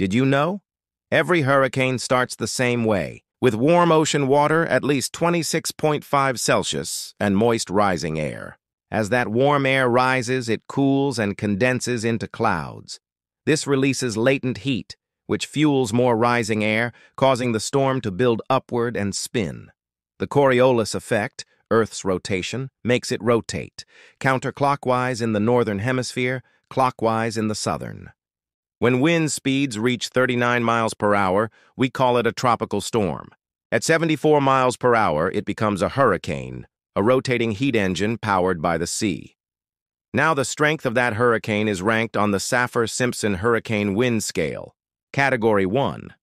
Did you know? Every hurricane starts the same way, with warm ocean water at least 26.5 Celsius and moist rising air. As that warm air rises, it cools and condenses into clouds. This releases latent heat, which fuels more rising air, causing the storm to build upward and spin. The Coriolis effect, Earth's rotation, makes it rotate, counterclockwise in the northern hemisphere, clockwise in the southern. When wind speeds reach 39 miles per hour, we call it a tropical storm. At 74 miles per hour, it becomes a hurricane, a rotating heat engine powered by the sea. Now the strength of that hurricane is ranked on the Saffir-Simpson Hurricane Wind Scale, Category 1,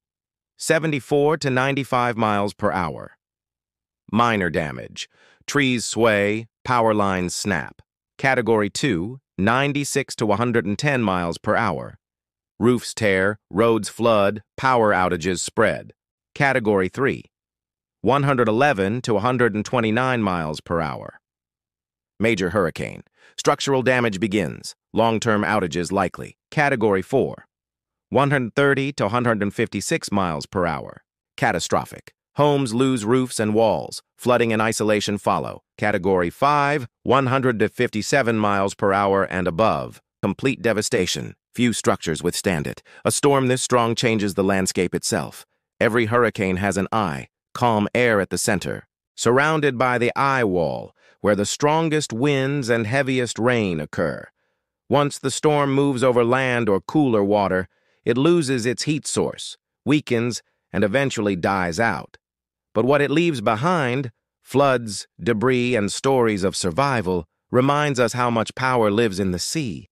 74 to 95 miles per hour. Minor damage, trees sway, power lines snap. Category 2, 96 to 110 miles per hour. Roofs tear, roads flood, power outages spread. Category 3, 111 to 129 miles per hour. Major hurricane. Structural damage begins. Long-term outages likely. Category 4, 130 to 156 miles per hour. Catastrophic. Homes lose roofs and walls. Flooding and isolation follow. Category 5, 100 to 57 miles per hour and above. Complete devastation. Few structures withstand it. A storm this strong changes the landscape itself. Every hurricane has an eye, calm air at the center, surrounded by the eye wall, where the strongest winds and heaviest rain occur. Once the storm moves over land or cooler water, it loses its heat source, weakens, and eventually dies out. But what it leaves behind, floods, debris, and stories of survival, reminds us how much power lives in the sea.